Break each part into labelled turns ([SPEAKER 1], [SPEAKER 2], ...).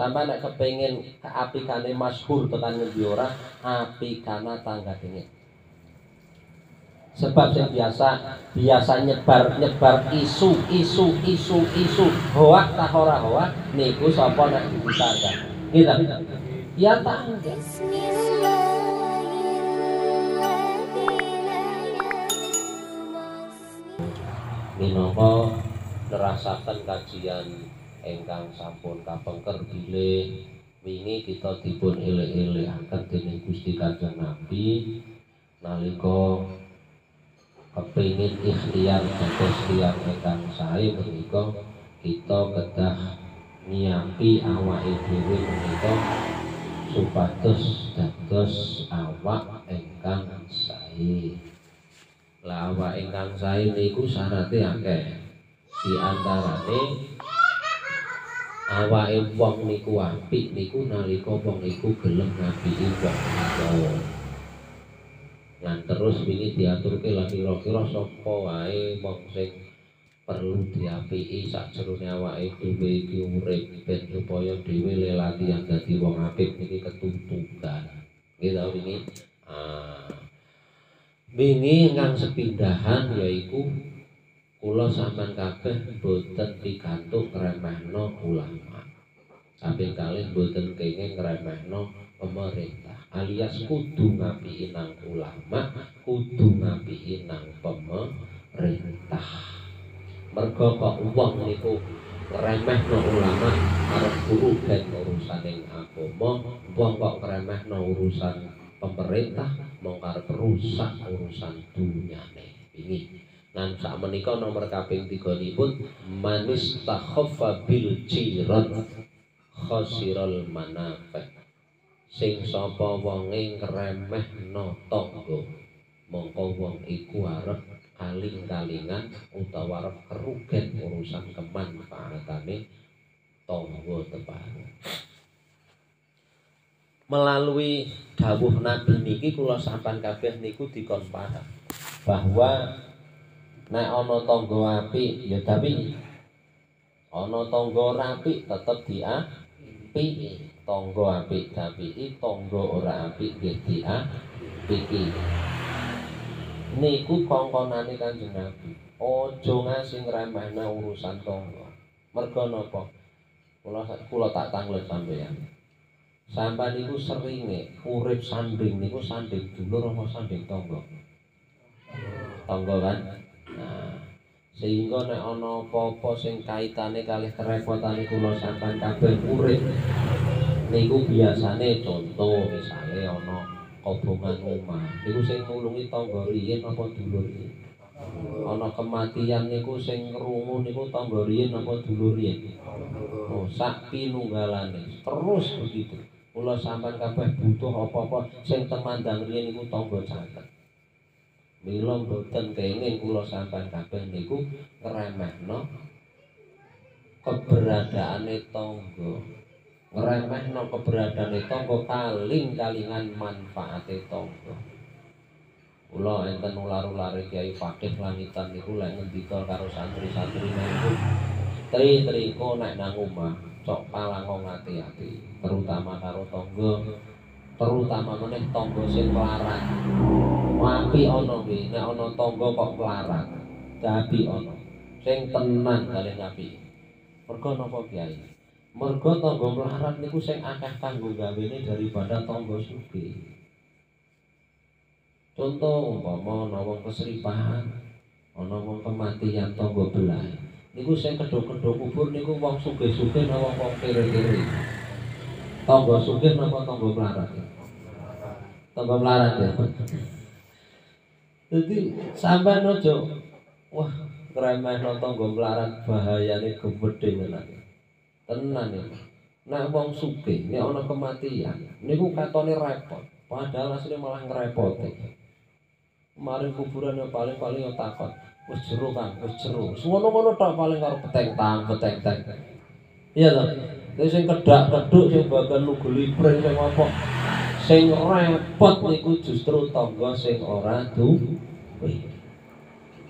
[SPEAKER 1] Sampai nek kepengin keapikane masyhur tekan ngendi ora, apikana tangga dingin. Sebab yang biasa biasa nyebar nyebar isu isu isu isu hoak tak ora hoak niku sapa nek ditangga. Gitu. Ya tangga. Minangka nerasakan kajian ingkang sampun kapengker bilih wingi kita dipun elek-elekaken dening Gusti Kanjeng Nabi nalika kepingin ikhtiar dados tiyang ingkang sae menika kita kedah nyiapi awake dhewe menika supados dados awak ingkang sae. Lah awak ingkang sae niku syaratnya akeh. Di antarane awake wong niku apik niku nalika wong iku gelem ngabiki wong liya. Lan terus wingi diaturke lah kira-kira sapa wae wong sing perlu diapiki sakjroning awake dhewe iki urip ben supaya dhewe lelatihan dadi wong apik niki ketuntutan. Nggih ta wingi? Ah. Wingi ingkang sepindahan yaiku kula sampean kabeh boten pikantuk ngremehno ulama. Kaping kalih boten kenging ngremehno pemerintah alias kudu ngapiki nang ulama, kudu ngapiki nang pemerintah. Mergo kok wong niku ngremehno ulama urusan urusaning agama, wong kok ngremehno urusan pemerintah mongko arep rusak urusan dunyane. Ini Nan sak menika nomor kaping 3 nipun manis takhaffa bil jiran khosiral manafi. Sing sapa wonge ngremehno tangga mongko wong iku arep kaling-kalingan utawa arep kerugen urusan kemanfaatane tangga tepane. Melalui dawuh Nabi niki kula sampean kabeh niku dikon bahwa nek ana tangga apik ya tapi ana tangga ora apik tetep diapiki tangga apik tapi tangga ora apik nggih diapiki. Niku kongkonane Kanjeng Nabi. Aja ngasih ngremehna urusan tangga. Mergo napa? Kula kula tak tanglet sampeyan. Sampean niku seringe urip sanding niku sanding dulur apa sanding tangga? Tangga kan sehingga nek ana apa-apa sing kaitane kalih kerepotane kula sampean kabeh urip niku biasane contoh misale ana kobongan omah niku sing nulungi tangga riyin apa dulur ana kematian niku sing ngrungu niku tangga riyin apa dulur riyin oh sak pinunggalane terus begitu. Kula sampean kabeh butuh apa-apa sing temandang riyin niku tangga caket Mila mboten kenging kula sampean kabeh niku ngremehno keberadaane tangga. Ngremehno keberadaane tangga kaling-kalingan manfaate tangga. Kula enten ular-ulare Kiai Fakih langitan niku lek ngendika karo santri-santri niku tri-triko nek nang omah cok palang ati-ati, terutama karo tangga terutama meneh tangga sing melarat. Wapi ana nggih, nek ana tangga kok melarat. Dabi ana. Sing tenan kali nabi. Mergo napa Kyai? Mergo tangga melarat niku sing akeh kanggo gawene daripada tangga sugih. Contoh umpama ana wong keseripahan, ana wong kematian tangga belah. Niku sing kedhok-kedhok kubur niku wong sugih-sugih napa wong kere-kere. Tangga sugih napa tangga melarat? tambah melarat ya. Jadi sampai nojo wah kremeh nonton gue melarat bahayanya gede nanti tenan ya. Nah wong suke ini ono kematian ini gue katone repot. Padahal asli malah ngerepot kemarin kuburan yang paling paling yang takut wis jeru kan wis ngono tak paling karo peteng tang peteng tang iya toh terus yang kedak keduk yang bagian lu geli pring yang apa sing repot niku justru tangga sing ora duwe.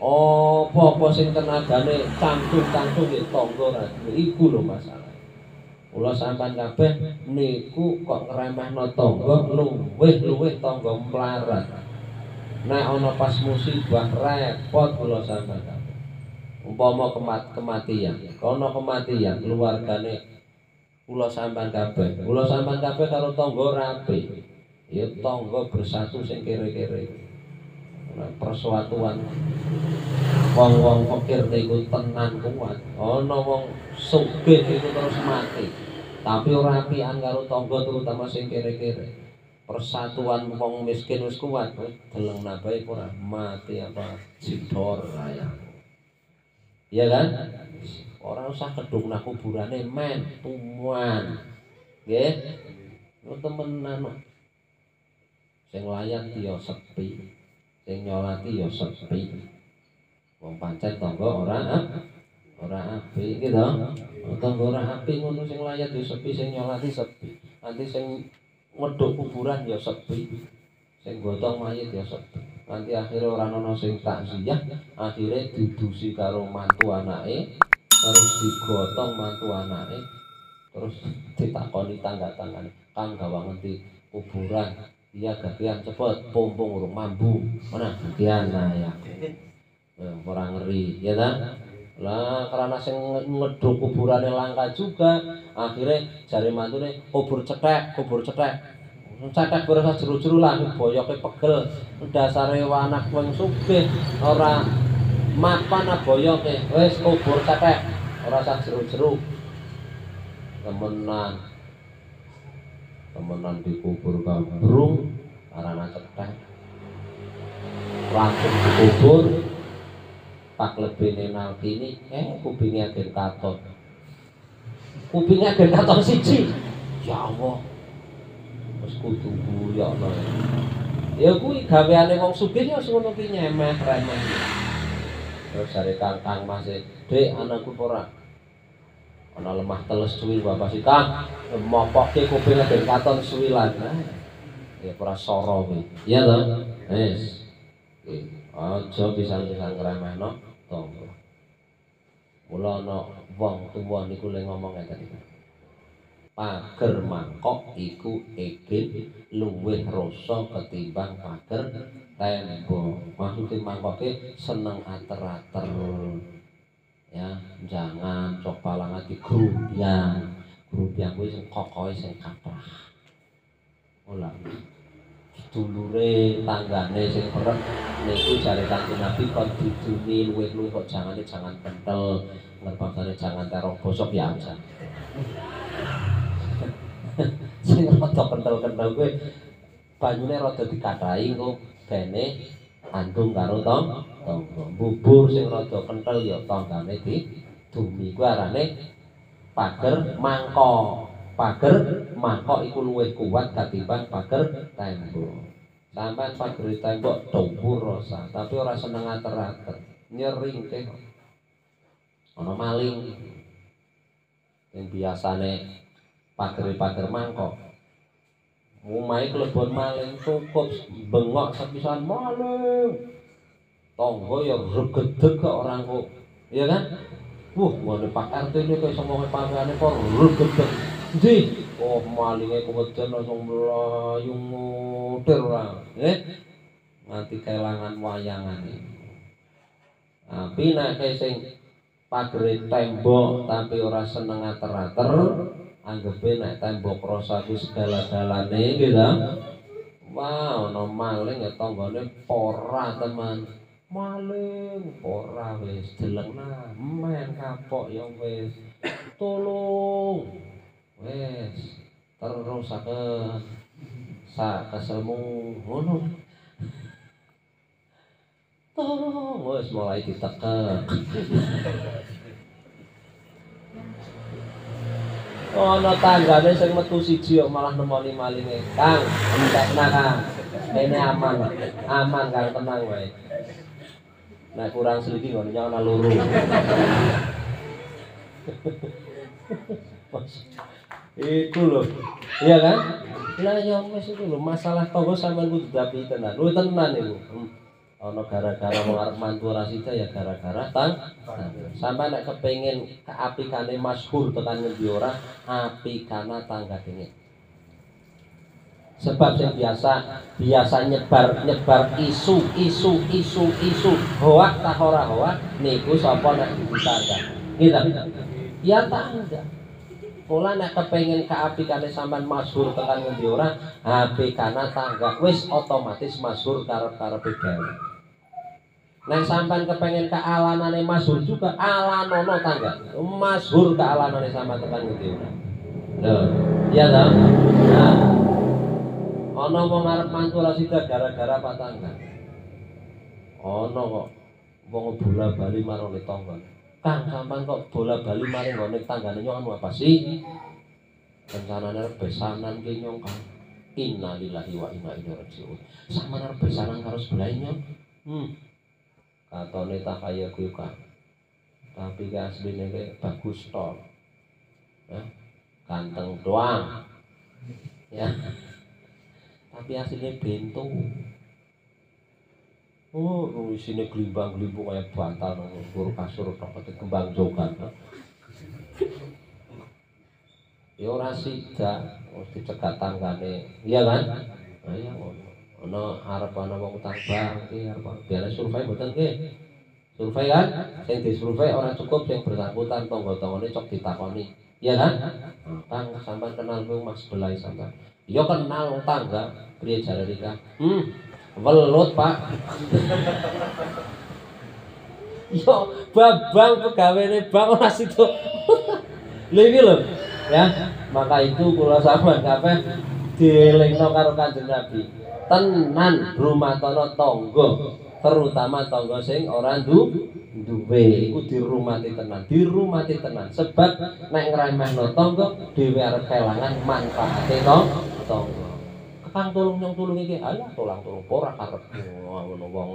[SPEAKER 1] Apa-apa sing tenagane canggung-canggung ya tangga ora duwe iku lho masalah. Kula sampean kabeh niku kok ngremehno tangga luwih-luwih tangga mlarat. Nek ana pas musibah repot kula sampean kabeh. Umpama kemat kematian, kono kematian keluargane kula sampean kabeh. Kula sampean kabeh karo tangga rapi. Ya tangga bersatu sing kere-kere. persuatuan. Wong-wong fakir niku tenan kuat. Ana wong sugih iku terus mati. Tapi ora apian karo tangga terutama sing kere-kere. Persatuan wong miskin wis kuat. Deleng nabae ora mati apa sidor layang iya kan? Orang usah kedung nak kuburane men. Tumuan nggih? Lu temenan sing layak dia sepi. Sing nyolati ya sepi. Wong pancen tangga ora ora apik gitu tangga ora apik ngono sing layat ya sepi sing nyolati sepi. Nanti sing ngeduk kuburan ya sepi. Sing gotong mayit ya sepi nanti akhirnya orang ono sing takziah akhirnya didusi karo mantu anake terus digotong mantu anake terus ditakoni tangga-tanggane kang gawa ngerti kuburan. Iya gagian cepet. Pompong urung mambu. Mana? Gagian nah ya. Orang ngeri ya kan lah karena sing ngeduk kuburannya langka juga akhirnya jari mantune kubur cetek kubur cetek cetek berasa lah boyoknya pegel. Dasare anak wong sugih ora mapan boyoknya. Wes kubur cetek ora sak jeru-jeru. Temenan. Temenan dikubur gambrung karena cetek langsung dikubur pak lebih nenal kini eh kupingnya gen katon. Kupingnya gen katon siji. Ya Allah kudu ya Allah ya. Kuwi gaweane wong sugih ya ngono ki nyemeh remeh. Terus dari kangkang masih dek anakku ora. Ana lemah teles suwi bapak si kang mopoke kupinge ben katon suwilan nah, ya ora soro kuwi iya to? Wis. Aja pisan-pisan kremehno tangga mula ana wong tuwa niku le ngomong ngeten pager mangkok iku egin luwih rasa ketimbang pager tembok maksudnya mangkoke seneng ater-ater. Ya jangan coba langat di grubyang grubyang kuwi sing kokohe sing kathah ulang dulure tanggane sing perek niku jare kanjeng Nabi kon diduni luwih-luwih kok jangane jangan kental ngerbasane jangan terong bosok ya aja sing rada kental-kental kuwi banyune rada dikathahi engko bene andung karo tong tangga. Bubur sing rada kenthel ya tanggane di dumi ku arane pager mangko. Pager mangko iku luwih kuat katimbang pager tembok. Sampean pager tembok dhuwur rasa tapi ora seneng ater-ater. Nyering ke ana maling. Yang biasane pager-pager mangkok Umai kelebon maling cukup bengok sepisan maling. Tonggo ya regedeg ke orang kok. Iya kan? Wuh, ngene Pak RT ini kayak sama pangane kok regedeg. Ndi? Oh, malingnya kemudian langsung melayu ngutir orang. Eh? Nanti kehilangan wayangan ini. Tapi nek sing pagere tembok tapi ora seneng ater-ater, anggepe nek tembok rasa ku segala-galane gitu. Wah, ana maling ya tanggane ora teman. Maling ora wis delengna, men kapok ya wis. Tolong. Wis terusaken sa keselmu ngono. Tolong wis mulai ditekan. ana tanggane sing metu siji kok malah nemoni malinge. Kang, entekna Kang. Ini aman. Aman Kang, tenang wae. Nek kurang seliki ngono ana loro. Iku lho. Iya kan? Lah ya wis iku lho, masalah tangga sampean kudu dapi tenan. Lu tenan iku. Ana gara-gara wong arep mantu ora sida ya gara-gara tang sampai nek kepengin keapikane masyhur tekan ngendi ora apikana tangga dingin sebab yang biasa biasa nyebar nyebar isu isu isu isu. Hoak tak ora hoak niku sapa nek ditangga gitu ya tangga. Mula nek kepengin keapikane sampean masyhur tekan ngendi ora, apikana tangga. Wis otomatis masyhur karep-karepe gawe. Nek sampean kepengen kealanane masyhur juga alanono tangga. Masyhur kealanane sama tekan ora. Lho, iya ta? Nah. Ana wong arep mantu ora sida gara-gara apa tangga. Ana kok wong bola-bali marone tangga. Kang sampean kok bola-bali maring ngene tanggane nyong anu apa sih? Rencanane besanan ki nyong kan. Innalillahi wa inna ilaihi rajiun. Sampeyan arep besanan karo sebelah nyong. Hmm. Katone tak kaya kan. Tapi ki asline ki bagus to. Ya. Ganteng doang. Ya. Tapi aslinya bento. Oh, isine glimbang-glimbung kayak bantal nggur kasur tok kembang jogan. Ya ora sida, mesti cegat tanggane. Iya kan? Nah, ngono. Ana arep ana wong utang bank iki arep biar survei mboten nggih. Survei kan sing disurvei ora cukup sing bersangkutan tangga-tanggane cok ditakoni. Iya kan? Kang sampean kenal ku Mas Belai sampean. Ya kenal tangga priye jare nikah hmm welut Pak. Yo babang pegawene bang ora situ. Lha iki lho, ya. Maka itu kula sampean kabeh dielingno karo Kanjeng Nabi tenan rumah tangga. Tangga terutama tangga sing ora ndu duwe iku dirumati tenan dirumati tenan. Sebab nek ngremehno tangga dhewe arep kelangan manfaate to tangga. Kekang tulung nyong tulung iki. Alah tulang tulung ora karep ngono wong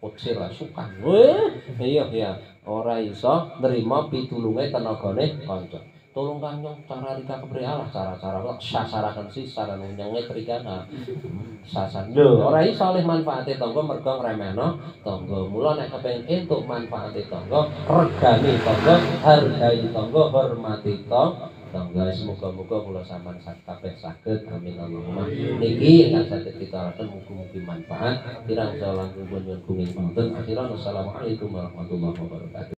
[SPEAKER 1] kucir sukan. Weh iya iya. Ora iso nrimo pitulunge tenagane kanca tolong kanyong cara rika keprialah cara-cara kok sasarakan sih sarana nyenge trikana sasan lho ora iso oleh manfaate tangga mergo ngremehno tangga. Mula nek kepengin entuk manfaate tangga regani tangga hargai tangga hormati tangga. Tangga semoga-moga kula sampean kabeh saged. Amin Allahumma. Niki ingkang saged ditaraken mugi-mugi manfaat. Kirang salah nyuwun nyuwun kuning wonten. Akhiran assalamualaikum warahmatullahi wabarakatuh